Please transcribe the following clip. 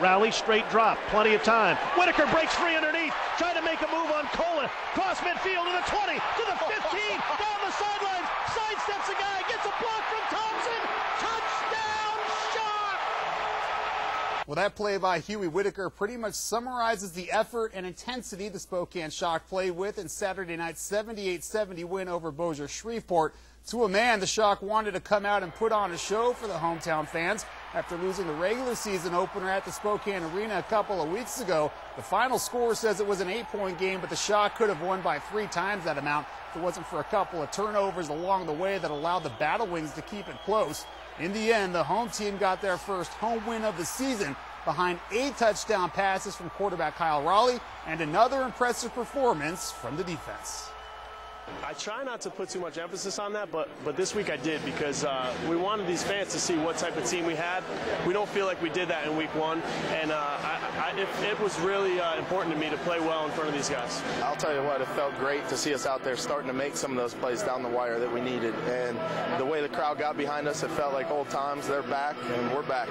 Rally, straight drop, plenty of time. Whitaker breaks free underneath, trying to make a move on Cola. Cross midfield to the 20, to the 15, down the sidelines, sidesteps a guy, gets a block from Thompson. Touchdown, Shock! Well, that play by Huey Whitaker pretty much summarizes the effort and intensity the Spokane Shock played with in Saturday night's 78-70 win over Bossier Shreveport. To a man, the Shock wanted to come out and put on a show for the hometown fans after losing the regular season opener at the Spokane Arena a couple of weeks ago. The final score says it was an eight-point game, but the Shock could have won by three times that amount if it wasn't for a couple of turnovers along the way that allowed the Battle Wings to keep it close. In the end, the home team got their first home win of the season behind eight touchdown passes from quarterback Kyle Rowley and another impressive performance from the defense. I try not to put too much emphasis on that, but but this week I did because uh, we wanted these fans to see what type of team we had. We don't feel like we did that in week one, and uh, I, I, it, it, was really uh, important to me to play well in front of these guys. I'll tell you what, it felt great to see us out there starting to make some of those plays down the wire that we needed, and the way the crowd got behind us, it felt like old times. They're back, and we're back.